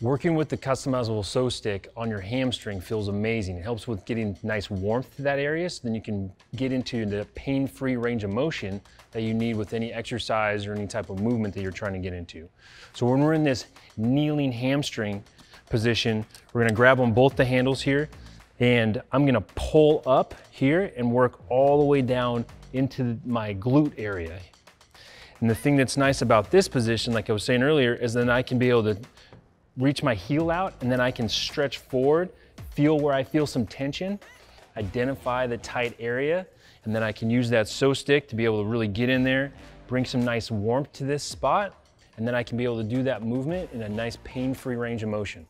Working with the customizable Pso-Stick on your hamstring feels amazing. It helps with getting nice warmth to that area so then you can get into the pain-free range of motion that you need with any exercise or any type of movement that you're trying to get into. So when we're in this kneeling hamstring position, we're gonna grab on both the handles here and I'm gonna pull up here and work all the way down into my glute area. And the thing that's nice about this position, like I was saying earlier, is then I can be able to reach my heel out and then I can stretch forward, feel where I feel some tension, identify the tight area, and then I can use that Pso-Stick to be able to really get in there, bring some nice warmth to this spot, and then I can be able to do that movement in a nice pain-free range of motion.